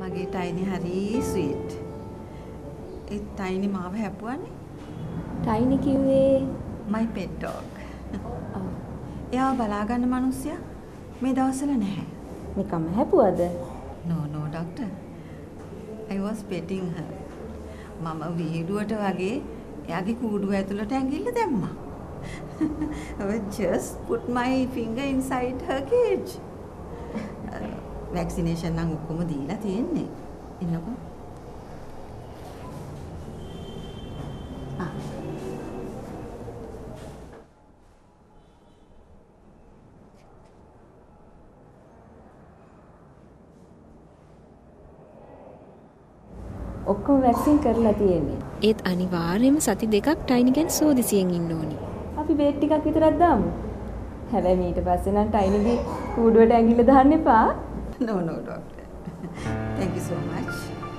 මගේ ටයිනි හරි ස්වීට්. ඒ ටයිනි මාව හැපුවානේ. ටයිනි කිව්වේ my pet dog. ඔව්. එයාව බලාගන්න මිනිස්සයා මේ දවස්වල නැහැ. නිකම්ම හැපුවද? No no doctor. I was petting her. මම වීඩුවට වගේ එයාගේ කූඩුව ඇතුළට ඇඟිල්ල දැම්මා. I just put my finger inside her cage. Vaccination නම් ඔක්කොම දීලා තියෙන්නේ. ඉන්නකෝ. ආ ඔක්කොම වැක්සින් කරලා තියෙන්නේ. ඒත් අනිවාර්යයෙන්ම සති දෙකක් ටයිනි ගැන සෝදිසියෙන් ඉන්න ඕනි. අපි බේත් ටිකක් විතරක් දාමු. හැබැයි ඊට පස්සේ නම් ටයිනිගේ කූඩුවට ඇඟිල්ල දාන්න එපා. no no doctor. Thank you so much.